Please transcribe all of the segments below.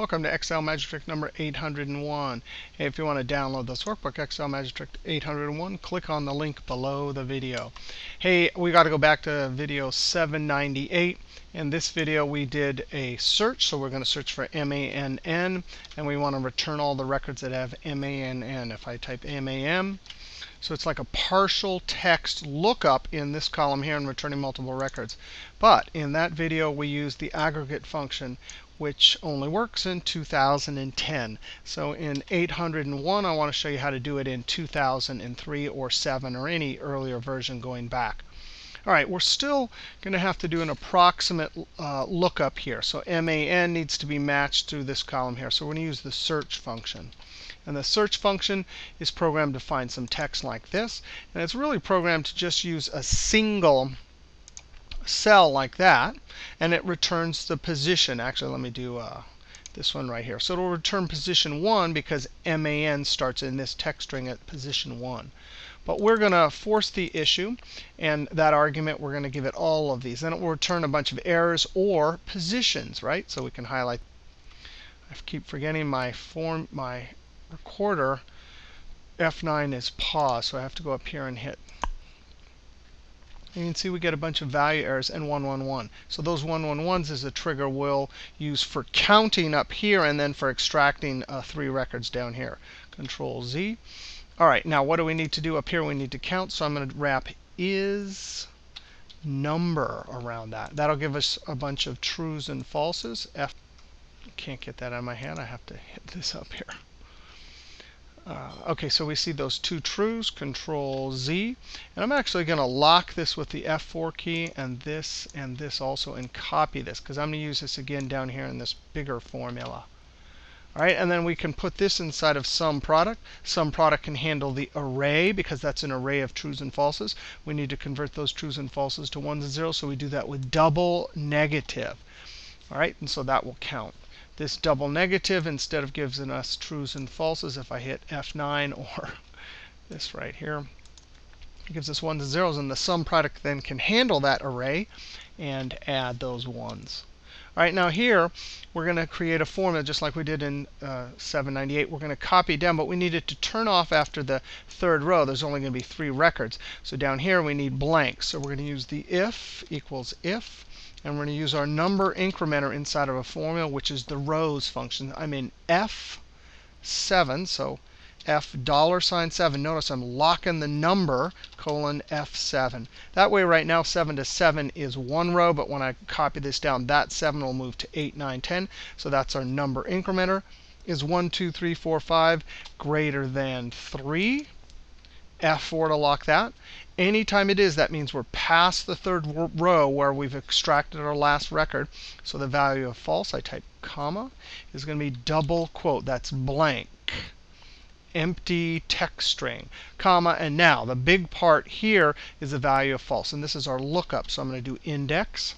Welcome to Excel Magic Trick number 801. If you want to download this workbook, Excel Magic Trick 801, click on the link below the video. Hey, we got to go back to video 798. In this video, we did a search, so we're going to search for MANN, and we want to return all the records that have MANN. If I type MAM, so it's like a partial text lookup in this column here and returning multiple records. But in that video, we used the aggregate function, which only works in 2010. So in 801, I want to show you how to do it in 2003 or 7 or any earlier version going back. All right, we're still going to have to do an approximate uh, lookup here. So MAN needs to be matched through this column here. So we're going to use the search function. And the search function is programmed to find some text like this. And it's really programmed to just use a single cell like that, and it returns the position. Actually, let me do uh, this one right here. So it'll return position 1 because MAN starts in this text string at position 1. But we're going to force the issue, and that argument, we're going to give it all of these. Then it will return a bunch of errors or positions, right? So we can highlight. I keep forgetting my form, my recorder. F9 is pause, so I have to go up here and hit you can see we get a bunch of value errors and 111. So those 111s is a trigger we'll use for counting up here and then for extracting uh, three records down here. Control Z. All right, now what do we need to do up here? We need to count. So I'm going to wrap is number around that. That'll give us a bunch of trues and falses. F can't get that out of my hand. I have to hit this up here. Uh, OK, so we see those two trues, Control Z. And I'm actually going to lock this with the F4 key and this and this also and copy this because I'm going to use this again down here in this bigger formula. All right, and then we can put this inside of sum product. Sum product can handle the array because that's an array of trues and falses. We need to convert those trues and falses to ones and zeros, so we do that with double negative. All right, and so that will count this double negative instead of giving us trues and falses if I hit F9 or this right here. It gives us ones and zeros, and the sum product then can handle that array and add those ones. All right, now here we're going to create a formula just like we did in uh, 798. We're going to copy down, but we need it to turn off after the third row. There's only going to be three records. So down here we need blanks. So we're going to use the if equals if and we're going to use our number incrementer inside of a formula, which is the rows function. I'm in F7, so F dollar sign 7. Notice I'm locking the number colon F7. That way right now 7 to 7 is one row, but when I copy this down, that 7 will move to 8, 9, 10. So that's our number incrementer. Is 1, 2, 3, 4, 5 greater than 3? F4 to lock that. Anytime it is, that means we're past the third row where we've extracted our last record. So the value of false, I type comma, is going to be double quote. That's blank. Empty text string, comma, and now the big part here is the value of false. And this is our lookup. So I'm going to do index.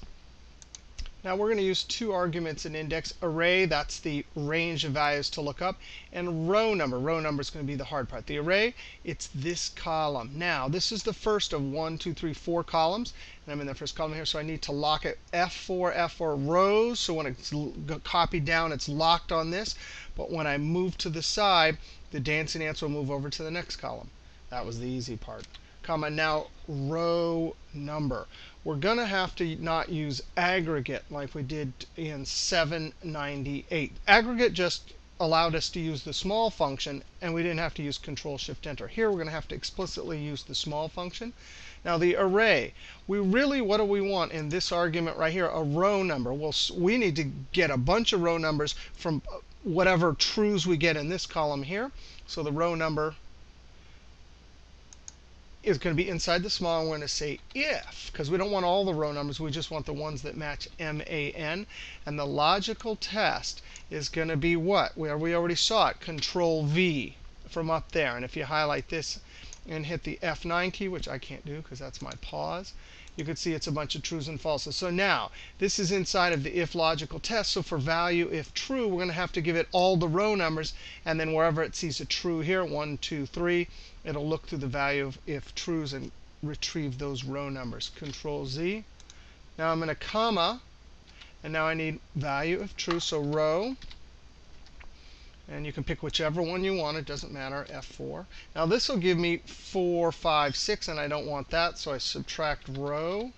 Now we're going to use two arguments in index. Array, that's the range of values to look up. And row number. Row number is going to be the hard part. The array, it's this column. Now, this is the first of one, two, three, four columns. And I'm in the first column here, so I need to lock it F4, F4 rows. So when it's copied down, it's locked on this. But when I move to the side, the dancing ants will move over to the next column. That was the easy part comma, now row number. We're going to have to not use aggregate like we did in 798. Aggregate just allowed us to use the small function, and we didn't have to use Control Shift Enter. Here we're going to have to explicitly use the small function. Now the array, we really, what do we want in this argument right here? A row number. Well, we need to get a bunch of row numbers from uh, whatever trues we get in this column here. So the row number is going to be inside the small. And we're going to say if, because we don't want all the row numbers. We just want the ones that match MAN. And the logical test is going to be what? Where we already saw it, Control V from up there. And if you highlight this and hit the F9 key, which I can't do because that's my pause, you can see it's a bunch of trues and falses. So now, this is inside of the if logical test. So for value if true, we're going to have to give it all the row numbers. And then wherever it sees a true here, 1, 2, 3, it'll look through the value of if trues and retrieve those row numbers. Control Z. Now I'm going to comma. And now I need value of true. So row and you can pick whichever one you want. It doesn't matter, F4. Now this will give me 4, 5, 6, and I don't want that, so I subtract row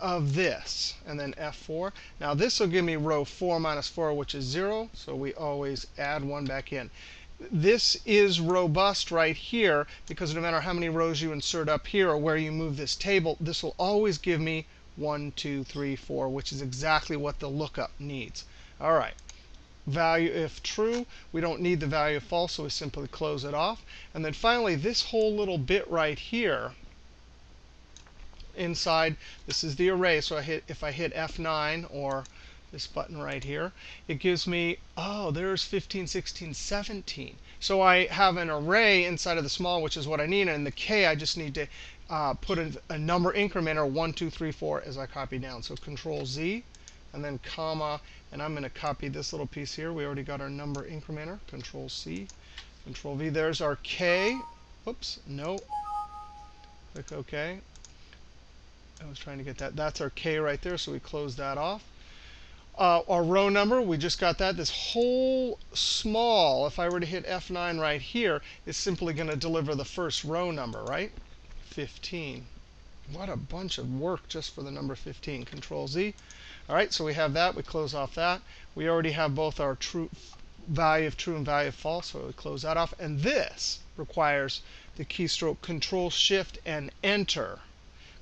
of this, and then F4. Now this will give me row 4 minus 4, which is 0, so we always add 1 back in. This is robust right here, because no matter how many rows you insert up here or where you move this table, this will always give me 1, 2, 3, 4, which is exactly what the lookup needs. All right. Value if true, we don't need the value of false, so we simply close it off. And then finally, this whole little bit right here, inside. This is the array. So I hit if I hit F9 or this button right here, it gives me, oh, there's 15, 16, 17. So I have an array inside of the small, which is what I need. And the K, I just need to uh, put a, a, number incrementer, 1, 2, 3, 4, as I copy down. So Control Z, and then comma, and I'm going to copy this little piece here. We already got our number incrementer. Control C, Control V. There's our K. Whoops, no. Click OK. I was trying to get that. That's our K right there, so we close that off. Uh, our row number, we just got that. This whole small, if I were to hit F9 right here, is simply going to deliver the first row number, right? 15. What a bunch of work just for the number 15. Control Z. All right, so we have that. We close off that. We already have both our true value of true and value of false, so we close that off. And this requires the keystroke Control Shift and Enter.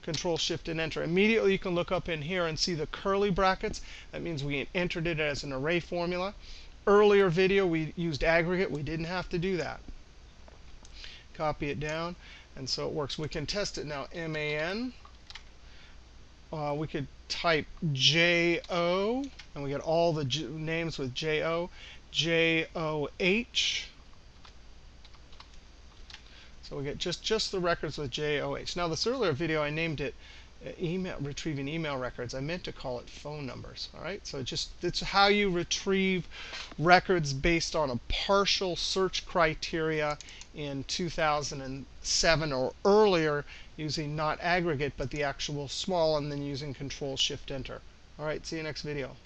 Control Shift and Enter. Immediately you can look up in here and see the curly brackets. That means we entered it as an array formula. Earlier video we used aggregate. We didn't have to do that. Copy it down. And so it works. We can test it now. MAN. Uh, we could type J-O, and we get all the J names with J-O. J-O-H. So we get just, just the records with JOH. Now this earlier video I named it email retrieving email records. I meant to call it phone numbers. All right, so just it's how you retrieve records based on a partial search criteria in 2007 or earlier using not aggregate but the actual small and then using control shift enter. All right, see you next video.